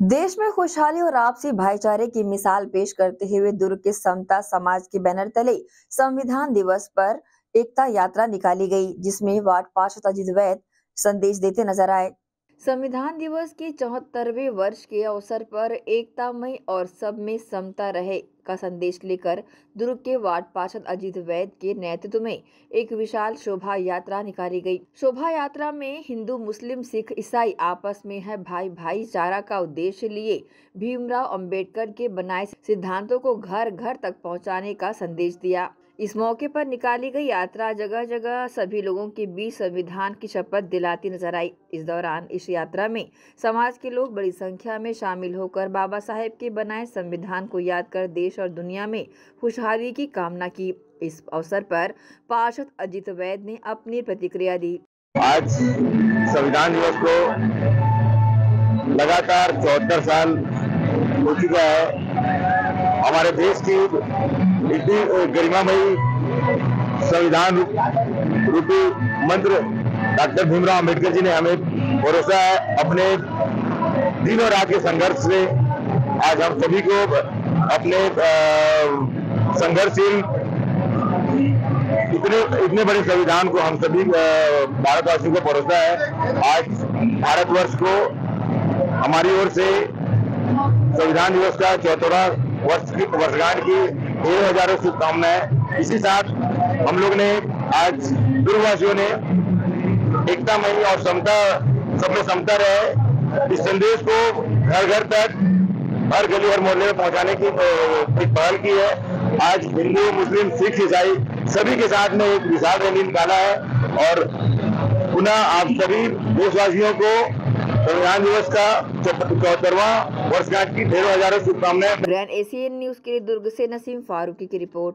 देश में खुशहाली और आपसी भाईचारे की मिसाल पेश करते हुए दुर्ग के समता समाज के बैनर तले संविधान दिवस पर एकता यात्रा निकाली गई, जिसमें वार्ड पार्षद अजित वैद संदेश देते नज़र आए। संविधान दिवस के चौहत्तरवें वर्ष के अवसर पर एकतामय और सब में समता रहे का संदेश लेकर दुर्ग के वार्ड पार्षद अजीत वैद के नेतृत्व में एक विशाल शोभा यात्रा निकाली गई। शोभा यात्रा में हिंदू, मुस्लिम, सिख, ईसाई आपस में है। भाई भाईचारा का उद्देश्य लिए भीमराव अंबेडकर के बनाए सिद्धांतों को घर घर तक पहुँचाने का संदेश दिया। इस मौके पर निकाली गई यात्रा जगह जगह सभी लोगों के बीच संविधान की शपथ दिलाती नज़र आई। इस दौरान इस यात्रा में समाज के लोग बड़ी संख्या में शामिल होकर बाबा साहेब के बनाए संविधान को याद कर देश और दुनिया में खुशहाली की कामना की। इस अवसर पर पार्षद अजित वैद ने अपनी प्रतिक्रिया दी। आज संविधान दिवस को लगातार चौहत्तर साल हो चुका है। हमारे देश की इतनी गरिमामयी संविधान रूपी मंत्र डॉक्टर भीमराव अंबेडकर जी ने हमें भरोसा है, अपने दिन और रात के संघर्ष से आज हम सभी को अपने संघर्षशील इतने इतने बड़े संविधान को हम सभी भारतवासियों को भरोसा है। आज भारतवर्ष को हमारी ओर से संविधान दिवस का चौथरा वर्ष की वर्षगांठ की ढेर हज़ारों शुभकामनाएँ। इसी साथ हम लोग ने आज दुर्गवासियों ने एकता मई और समता, सब में समता रहे। इस संदेश को घर घर तक, हर गली हर मोहल्ले में पहुँचाने की एक पहल की है। आज हिंदू, मुस्लिम, सिख, ईसाई सभी के साथ में एक विशाल रैली निकाला है और पुनः आप सभी देशवासियों को संविधान दिवस का चौहत्तरवा वर्षगांठ की ढेरों हज़ारों शुभकामनाएँ। ब्रांड एसीएन न्यूज़ के लिए दुर्ग से नसीम फारूकी की रिपोर्ट।